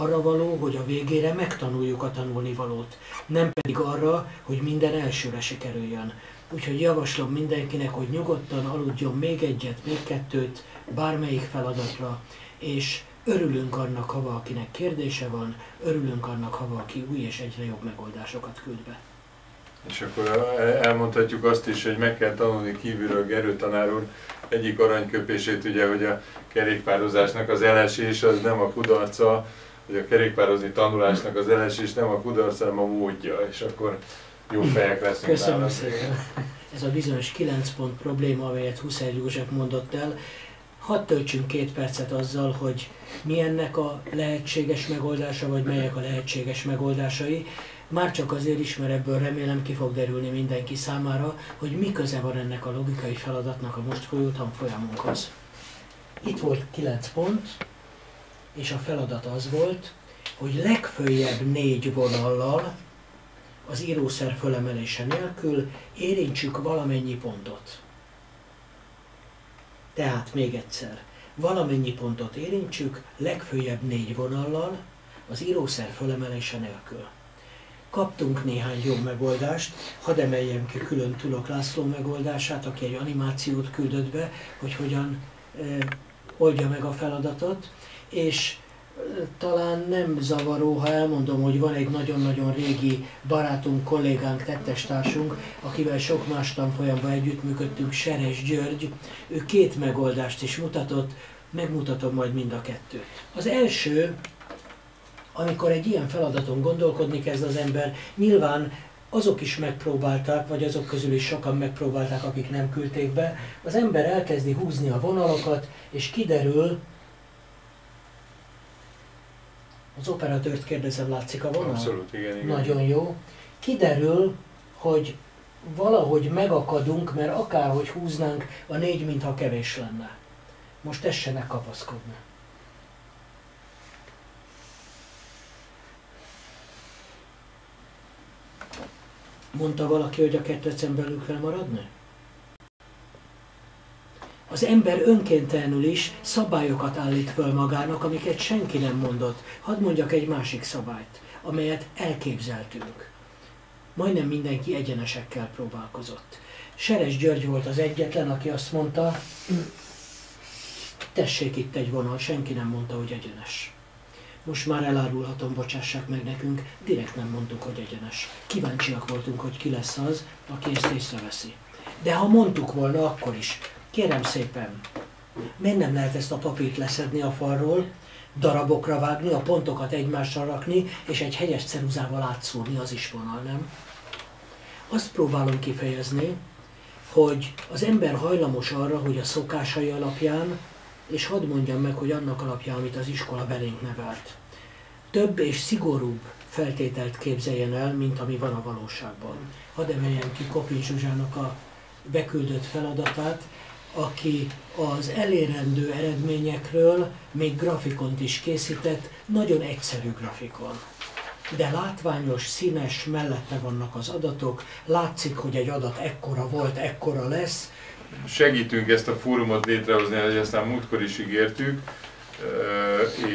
Arra való, hogy a végére megtanuljuk a tanulnivalót, nem pedig arra, hogy minden elsőre sikerüljön. Úgyhogy javaslom mindenkinek, hogy nyugodtan aludjon még egyet, még kettőt, bármelyik feladatra, és örülünk annak, ha valakinek kérdése van, örülünk annak, ha valaki új és egyre jobb megoldásokat küld be. És akkor elmondhatjuk azt is, hogy meg kell tanulni kívülről Gerő tanár úr egyik aranyköpését, ugye, hogy a kerékpározásnak az elesés az nem a kudarca, hogy a kerékpározni tanulásnak az elesés nem a kudarca, hanem a módja, és akkor jó fejek leszünk Köszönöm nálam. szépen. Ez a bizonyos 9 pont probléma, amelyet Huszer József mondott el, hadd töltsünk két percet azzal, hogy mi ennek a lehetséges megoldása, vagy melyek a lehetséges megoldásai. Már csak azért is, mert ebből remélem ki fog derülni mindenki számára, hogy mi köze van ennek a logikai feladatnak a most folyó tanfolyamunkhoz. Itt volt 9 pont, és a feladat az volt, hogy legfőjebb négy vonallal, az írószer fölemelése nélkül érintsük valamennyi pontot. Tehát még egyszer, valamennyi pontot érintsük, legfőjebb négy vonallal, az írószer fölemelése nélkül. Kaptunk néhány jó megoldást, hadd emeljem ki külön Tulok László megoldását, aki egy animációt küldött be, hogy hogyan e, oldja meg a feladatot, és talán nem zavaró, ha elmondom, hogy van egy nagyon-nagyon régi barátunk, kollégánk, tettestársunk, akivel sok más tanfolyamban együttműködtünk, Seres György. Ő két megoldást is mutatott, megmutatom majd mind a kettőt. Az első, amikor egy ilyen feladaton gondolkodni kezd az ember, nyilván azok is megpróbálták, vagy azok közül is sokan megpróbálták, akik nem küldték be, az ember elkezdi húzni a vonalakat, és kiderül, az operatőrt kérdezem, látszik a vonal? Abszolút, igen, igen. Nagyon jó. Kiderül, hogy valahogy megakadunk, mert akárhogy húznánk, a négy mintha kevés lenne. Most tessenek kapaszkodni. Mondta valaki, hogy a kettőcen belül kell maradni? Az ember önkéntelenül is szabályokat állít föl magának, amiket senki nem mondott. Hadd mondjak egy másik szabályt, amelyet elképzeltünk. Majdnem mindenki egyenesekkel próbálkozott. Seres György volt az egyetlen, aki azt mondta, tessék itt egy vonal, senki nem mondta, hogy egyenes. Most már elárulhatom, bocsássák meg nekünk, direkt nem mondtuk, hogy egyenes. Kíváncsiak voltunk, hogy ki lesz az, aki ezt észreveszi. De ha mondtuk volna, akkor is. Kérem szépen, miért nem lehet ezt a papírt leszedni a falról, darabokra vágni, a pontokat egymásra rakni, és egy hegyes ceruzával átszúrni, az is vonal, nem? Azt próbálom kifejezni, hogy az ember hajlamos arra, hogy a szokásai alapján, és hadd mondjam meg, hogy annak alapján, amit az iskola belénk nevelt, több és szigorúbb feltételt képzeljen el, mint ami van a valóságban. Hadd emeljem ki Kopin Zsuzsának a beküldött feladatát, aki az elérendő eredményekről még grafikont is készített, nagyon egyszerű grafikon. De látványos, színes, mellette vannak az adatok, látszik, hogy egy adat ekkora volt, ekkora lesz. Segítünk ezt a fórumot létrehozni, hogy aztán múltkor is ígértük,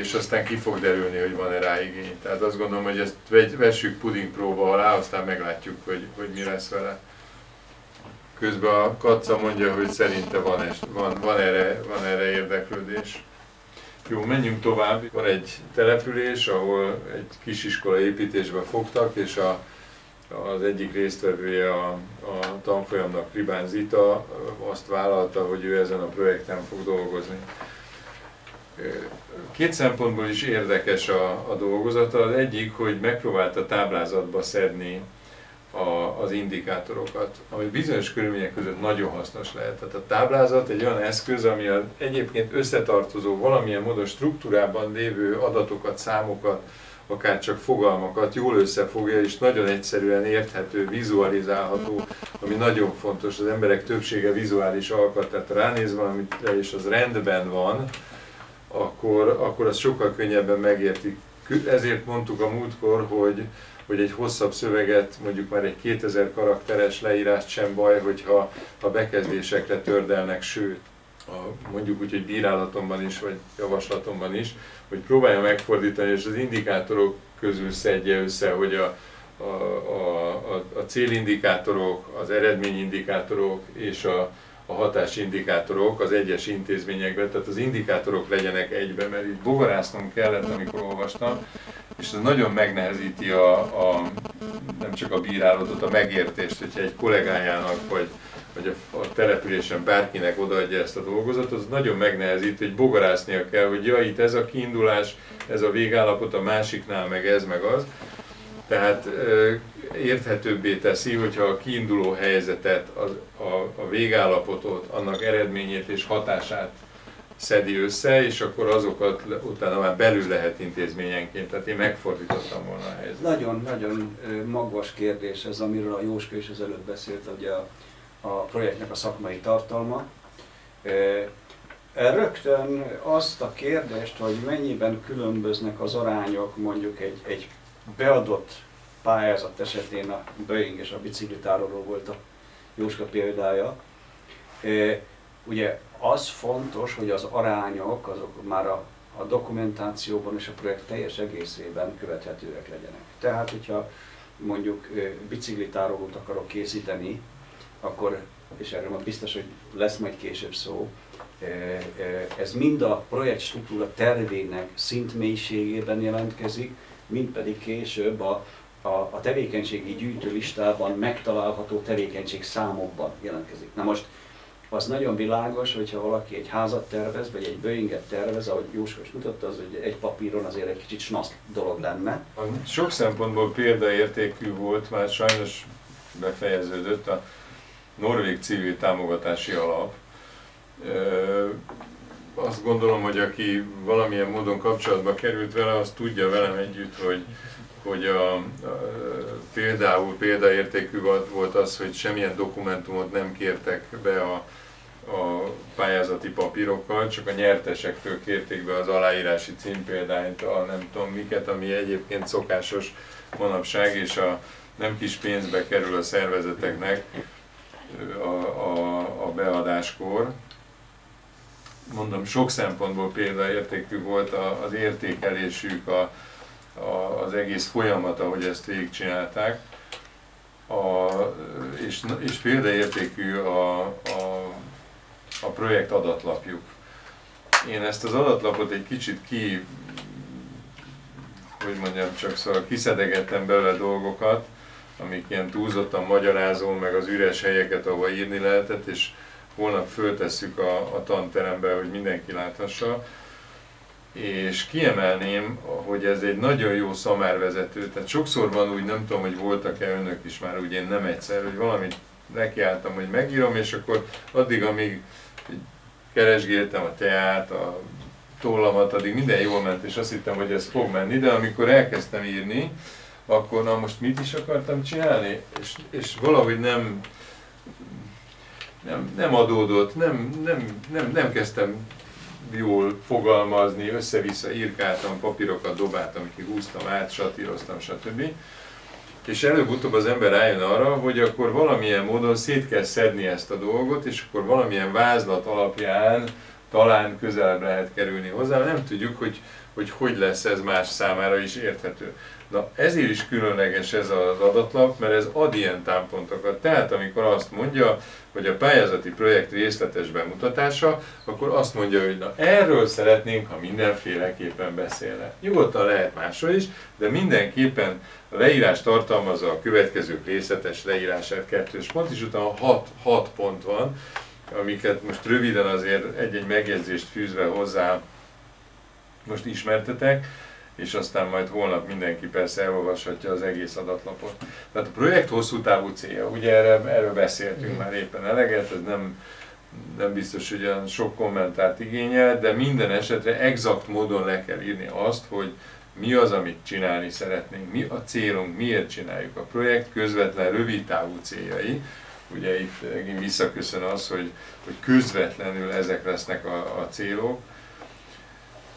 és aztán ki fog derülni, hogy van-e rá igény. Tehát azt gondolom, hogy ezt vessük puding próba alá, aztán meglátjuk, hogy, hogy mi lesz vele. Közben a Katza mondja, hogy szerinte van, es, van, van, erre, van erre érdeklődés. Jó, menjünk tovább. Van egy település, ahol egy kisiskola építésbe fogtak, és a, az egyik résztvevője a, a tanfolyamnak, Ribán Zita, azt vállalta, hogy ő ezen a projekten fog dolgozni. Két szempontból is érdekes a, a dolgozata. Az egyik, hogy megpróbálta táblázatba szedni a, az indikátorokat, ami bizonyos körülmények között nagyon hasznos lehet. Tehát a táblázat egy olyan eszköz, ami az egyébként összetartozó, valamilyen módon struktúrában lévő adatokat, számokat, akár csak fogalmakat jól összefogja, és nagyon egyszerűen érthető, vizualizálható, ami nagyon fontos. Az emberek többsége vizuális alkat, tehát ránéz valamire, és az rendben van, akkor, akkor az sokkal könnyebben megértik. Ezért mondtuk a múltkor, hogy hogy egy hosszabb szöveget, mondjuk már egy 2000 karakteres leírást sem baj, hogyha a bekezdésekre tördelnek, sőt. a, mondjuk úgy, hogy bírálatomban is, vagy javaslatomban is, hogy próbálja megfordítani, és az indikátorok közül szedje össze, hogy a, a, a, a, célindikátorok, az eredményindikátorok és a, a hatásindikátorok az egyes intézményekben, tehát az indikátorok legyenek egybe, mert itt bogarásznom kellett, amikor olvastam, és ez nagyon megnehezíti a, a, nem csak a bírálatot, a megértést, hogyha egy kollégájának vagy, vagy a, a településen bárkinek odaadja ezt a dolgozatot, az nagyon megnehezíti, hogy bogarásznia kell, hogy ja, itt ez a kiindulás, ez a végállapot, a másiknál meg ez, meg az. Tehát érthetőbbé teszi, hogyha a kiinduló helyzetet, a, a, a végállapotot, annak eredményét és hatását szedi össze, és akkor azokat utána már belül lehet intézményenként. Tehát én megfordítottam volna a helyzetet. Nagyon-nagyon magvas kérdés ez, amiről a Jóska is az előtt beszélt, hogy a, a projektnek a szakmai tartalma. Rögtön azt a kérdést, hogy mennyiben különböznek az arányok mondjuk egy, egy beadott pályázat esetén a Boeing és a biciklitároló volt a Jóska példája. E, ugye az fontos, hogy az arányok azok már a, a dokumentációban és a projekt teljes egészében követhetőek legyenek. Tehát, hogyha mondjuk biciklitárolót akarok készíteni, akkor, és erről már biztos, hogy lesz majd később szó, ez mind a projekt struktúra tervének szintmélységében jelentkezik, mind pedig később a, a, a tevékenységi gyűjtőlistában megtalálható tevékenység számokban jelentkezik. Na most az nagyon világos, hogyha valaki egy házat tervez, vagy egy Boeinget tervez, ahogy Jóska is mutatta, az hogy egy papíron azért egy kicsit snasz dolog lenne. Sok szempontból példaértékű volt, már sajnos befejeződött a Norvég Civil Támogatási Alap. Azt gondolom, hogy aki valamilyen módon kapcsolatba került vele, az tudja velem együtt, hogy hogy a, a, például példaértékű volt az, hogy semmilyen dokumentumot nem kértek be a, a pályázati papírokkal, csak a nyertesektől kérték be az aláírási címpéldányt, a nem tudom miket, ami egyébként szokásos manapság, és a nem kis pénzbe kerül a szervezeteknek a, a, a beadáskor. Mondom, sok szempontból példaértékű volt az értékelésük, a, az egész folyamat, ahogy ezt végigcsinálták. A, és, és példaértékű a, a, a projekt adatlapjuk. Én ezt az adatlapot egy kicsit ki, hogy mondjam, csak szóval kiszedegettem belőle dolgokat, amik ilyen túlzottan magyarázó, meg az üres helyeket, ahova írni lehetett, és holnap föltesszük a, a tanterembe, hogy mindenki láthassa és kiemelném, hogy ez egy nagyon jó szamárvezető, tehát sokszor van úgy, nem tudom, hogy voltak-e önök is már, úgy én nem egyszer, hogy valamit nekiálltam, hogy megírom, és akkor addig, amíg keresgéltem a teát, a tollamat, addig minden jól ment, és azt hittem, hogy ez fog menni, de amikor elkezdtem írni, akkor na most mit is akartam csinálni, és, és valahogy nem, nem, nem adódott, nem, nem, nem, nem kezdtem jól fogalmazni, össze-vissza írkáltam, papírokat dobáltam ki, húztam át, satíroztam, stb. És előbb-utóbb az ember rájön arra, hogy akkor valamilyen módon szét kell szedni ezt a dolgot, és akkor valamilyen vázlat alapján talán közelebb lehet kerülni hozzá, nem tudjuk, hogy, hogy hogy lesz ez más számára is érthető. Na ezért is különleges ez az adatlap, mert ez ad ilyen támpontokat. Tehát amikor azt mondja, hogy a pályázati projekt részletes bemutatása, akkor azt mondja, hogy na erről szeretnénk, ha mindenféleképpen beszélne. Nyugodtan lehet másról is, de mindenképpen a leírás tartalmazza a következő részletes leírását kettős pont, és utána hat, hat pont van, amiket most röviden azért egy-egy megjegyzést fűzve hozzá most ismertetek és aztán majd holnap mindenki persze elolvashatja az egész adatlapot. Tehát a projekt hosszú távú célja, ugye erre, erről beszéltünk mm. már éppen eleget, ez nem, nem biztos, hogy olyan sok kommentárt igényel, de minden esetre exakt módon le kell írni azt, hogy mi az, amit csinálni szeretnénk, mi a célunk, miért csináljuk a projekt, közvetlen rövid távú céljai. Ugye itt visszaköszön az, hogy, hogy közvetlenül ezek lesznek a, a célok,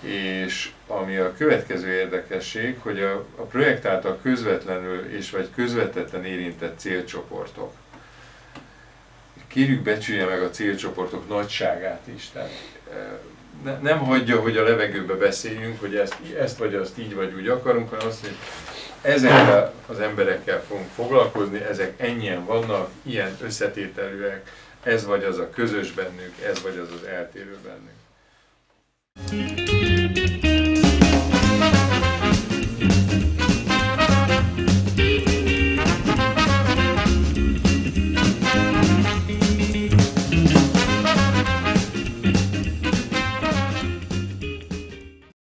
és ami a következő érdekesség, hogy a, a projekt által közvetlenül és vagy közvetetten érintett célcsoportok. kérjük becsülje meg a célcsoportok nagyságát is. Tehát, ne, nem hagyja, hogy a levegőbe beszéljünk, hogy ezt, ezt vagy azt így vagy úgy akarunk, hanem azt, hogy ezekkel az emberekkel fogunk foglalkozni, ezek ennyien vannak, ilyen összetételűek, ez vagy az a közös bennük, ez vagy az az eltérő bennük.